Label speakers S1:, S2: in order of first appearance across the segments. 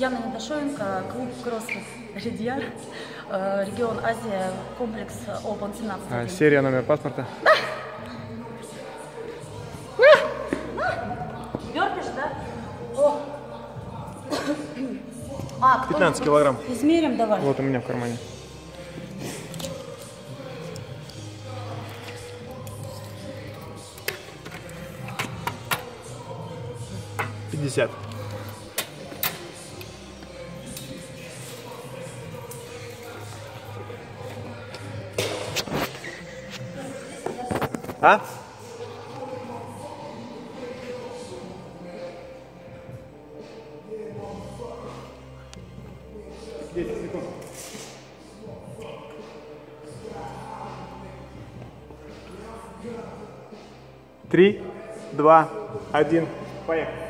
S1: Яна Недошоенко, клуб «Кроссфит Редьяр», э, регион Азия, комплекс Open 17.
S2: А, серия, номер паспорта?
S1: Бёрпишь, да? О. А, кто-
S2: 15 килограмм.
S1: Измерим давай.
S2: Вот у меня в кармане. Пятьдесят. А? Три, два, один. Поехали.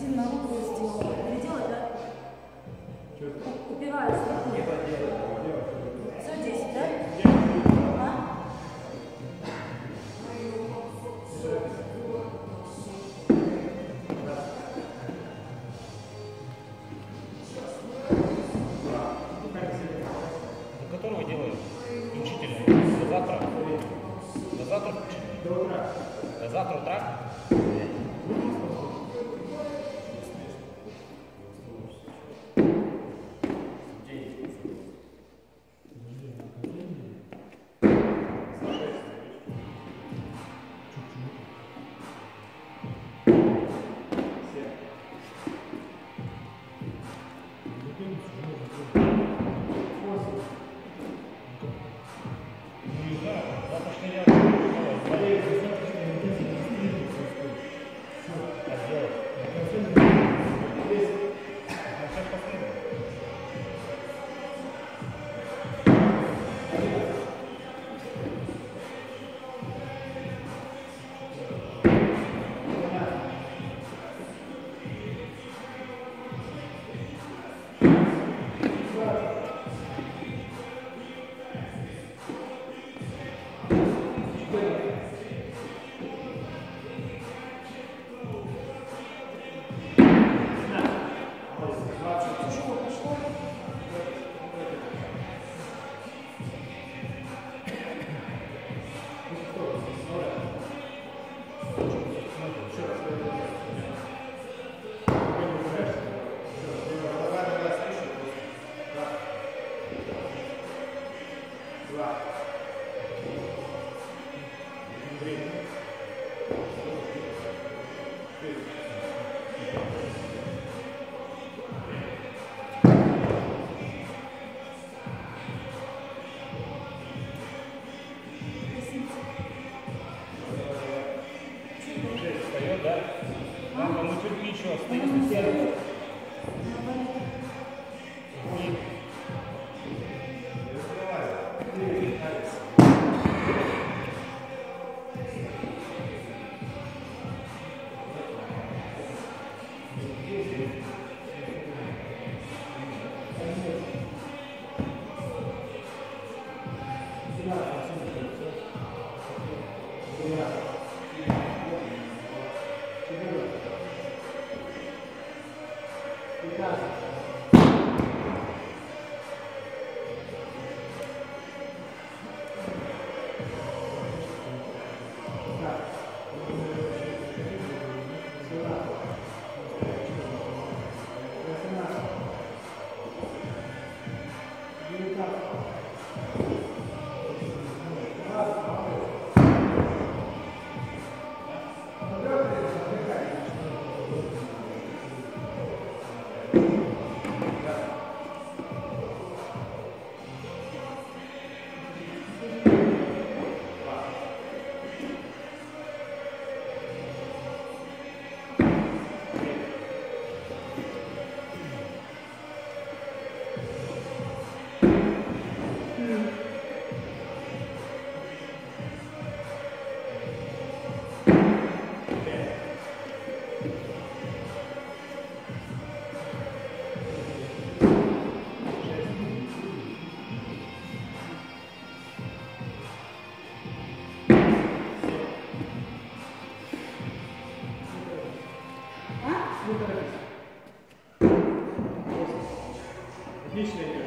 S1: Один на руку сделал. Переделать, да? У- Упирается. Все,
S2: Не торопись. Отлично.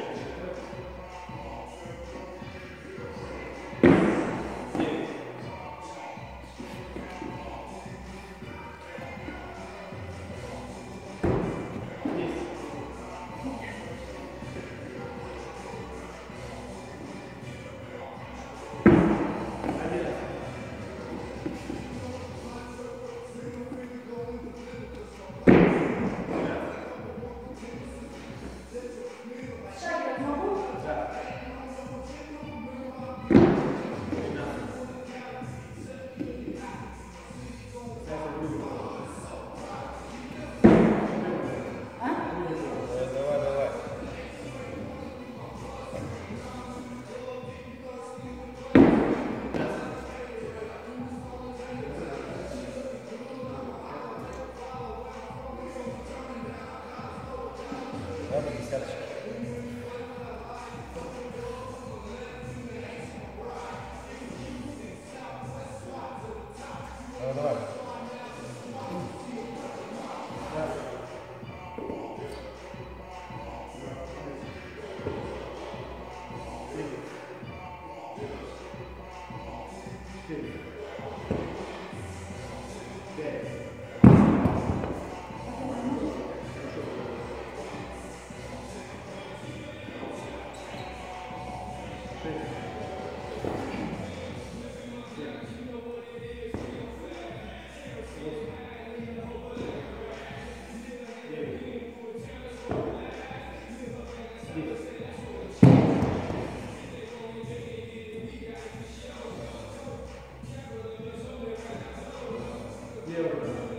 S2: Давай,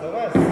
S2: Да,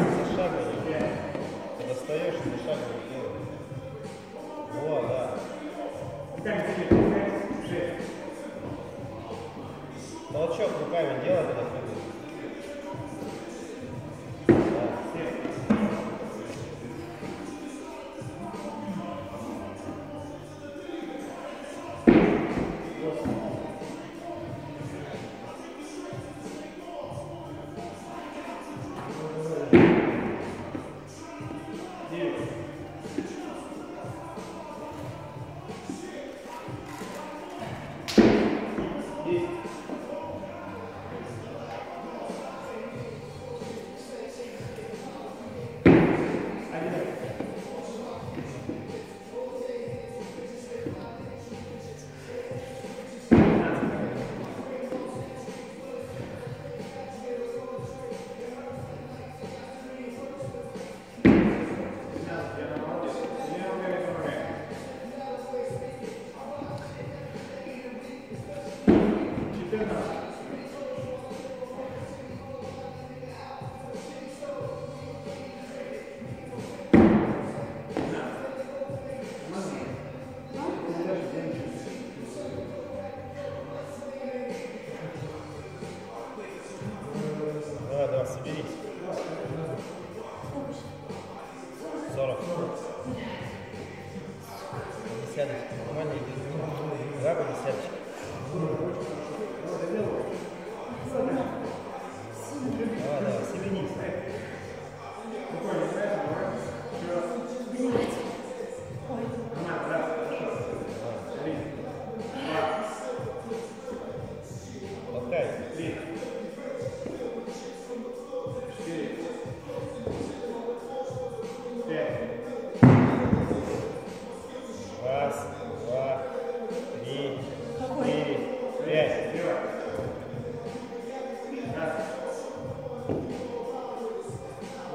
S2: Десяточек. Нормально идет. Давай по десяточке.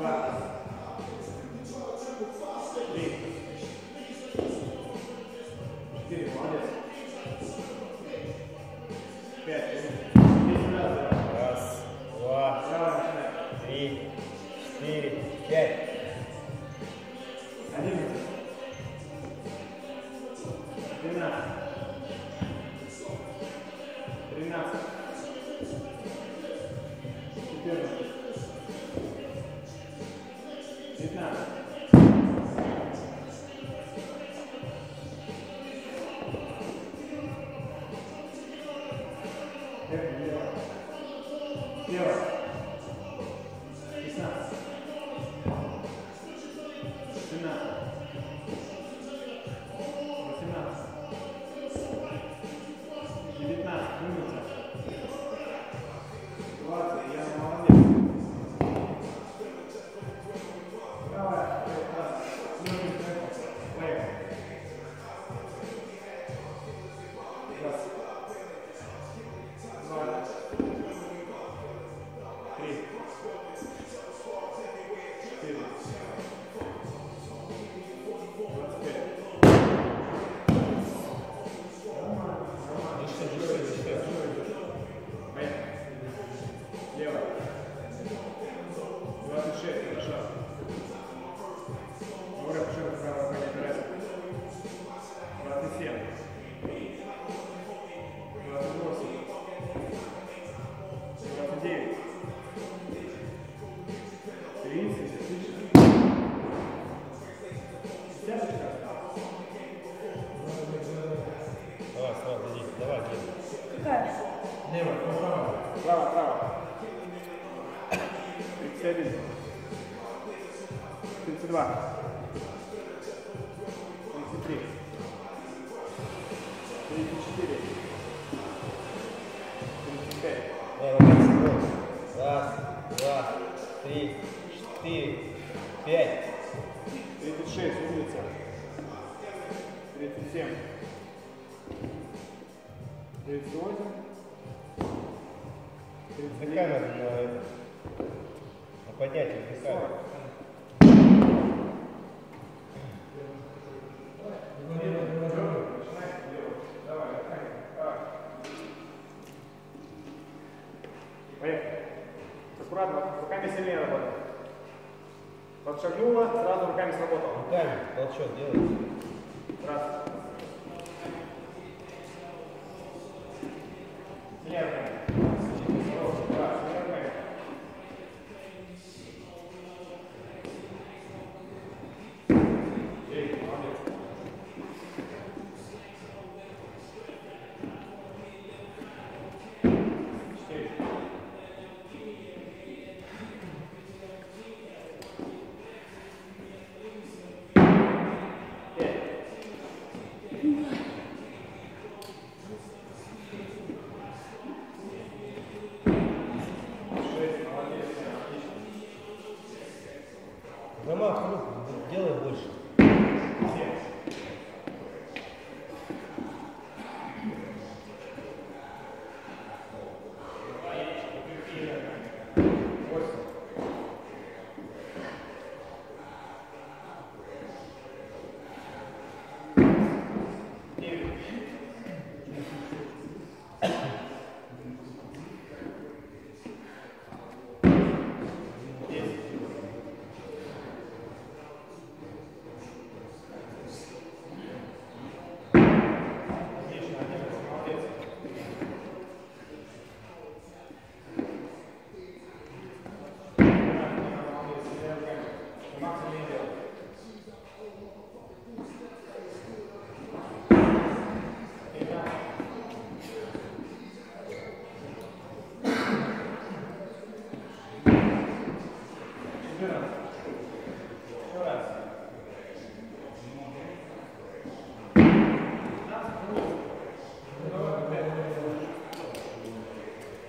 S2: palavra. Here. Here. 32. 33. 34. 35.
S3: Раз, два, три, четыре, пять.
S2: 36, умница. 37. 38.
S3: 39 поднятие отдыхай.
S2: Поехали. Аккуратно, руками сильнее работать. Подшагнула, сразу руками сработала.
S3: Руками толчок делай.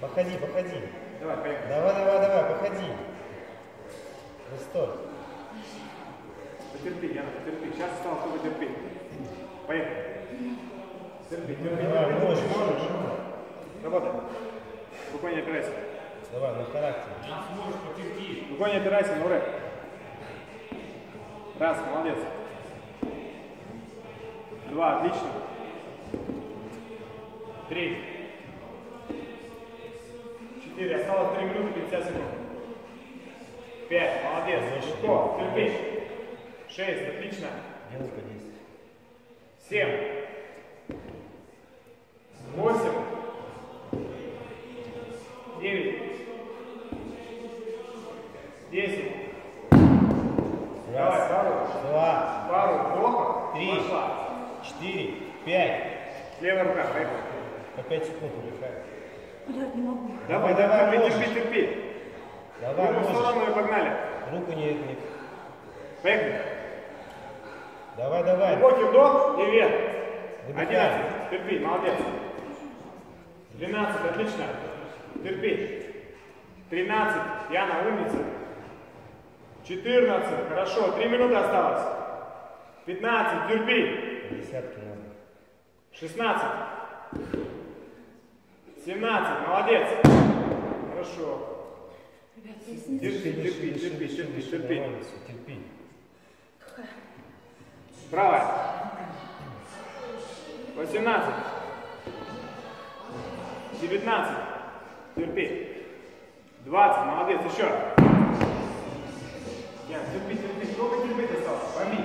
S3: Походи, походи.
S2: Давай, поехали.
S3: Давай, давай, давай, походи. Ну стой.
S2: Потерпи, Яна, потерпи. Сейчас стало только терпеть. Поехали. Терпи, терпи,
S3: Давай,
S2: терпи.
S3: можешь.
S2: можешь. Работай. Рукой не опирайся.
S3: Давай, на характер.
S2: Рукой не опирайся, на рэп. Раз, молодец. Два, отлично. Три. 4, осталось 3 минуты 50 секунд. 5, молодец. Что? Кирпич. 6, отлично.
S3: 9, 10.
S2: 7. Давай, давай,
S3: давай,
S2: терпи, терпи, терпи.
S3: Давай, можешь.
S2: сторону и погнали.
S3: Руку не, не
S2: Поехали.
S3: Давай, давай.
S2: Глубокий вдох и вверх. 11. Терпи, молодец. 12, отлично. Терпи. 13, Яна, умница. 14, хорошо, 3 минуты осталось. 15, терпи.
S3: Десятки надо.
S2: 16. 17, молодец. Хорошо. Терпи, терпи, терпи, терпи, терпи.
S3: Всё, терпи.
S2: Правая. 18. 19. Терпи. 20. Молодец. Еще. Я, терпи, терпи. Сколько терпеть осталось? Пойми.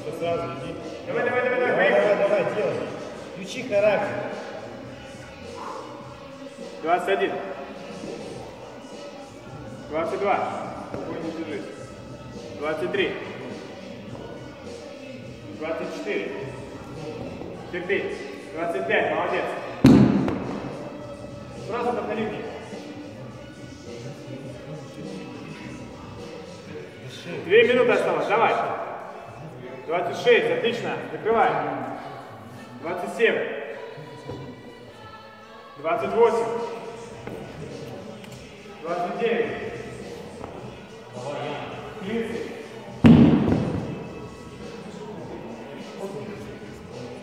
S3: Все сразу иди.
S2: Давай, давай, давай, давай.
S3: Давай, давай, давай, делай. Включи характер.
S2: 21. 22. Спокойно держись. 23. 24. Терпи. 25. Молодец. Сразу повтори мне.
S3: Дыши.
S2: Две минуты осталось. Давай. 26. Отлично. Закрывай. 27. 28. 29. 30.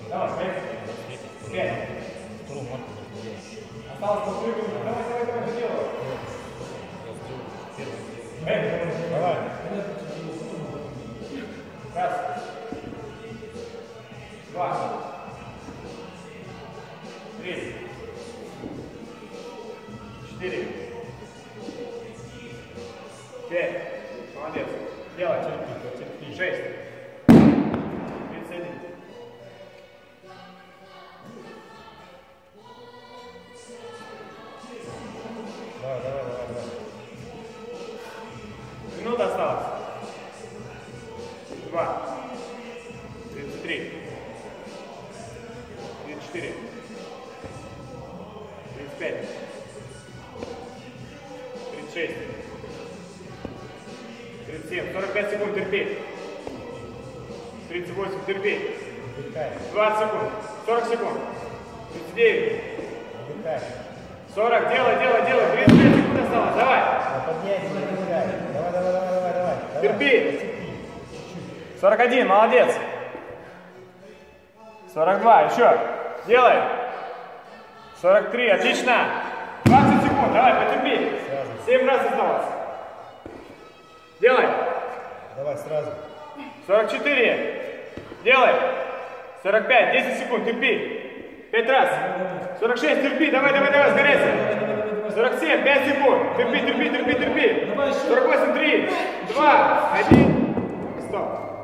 S2: Давай, поехали. Пять.
S3: Вторую марку нужно делать.
S2: Осталось полторы минуты. 20 секунд. 40 секунд.
S3: 39.
S2: 40. Делай, делай, делай. 35 секунд осталось. Давай.
S3: Подняйся, давай, давай, давай, давай, давай.
S2: Терпи. 41. Молодец. 42. Еще. Делай. 43. Отлично. 20 секунд. Давай, потерпи. 7 раз осталось. Делай.
S3: Давай, сразу.
S2: 44. Делай. 45, 10 секунд, терпи. 5 раз. 46, терпи, давай, давай, давай, сгорайся. 47, 5 секунд. Терпи, терпи, терпи, терпи. 48, 3, 2, 1. Стоп.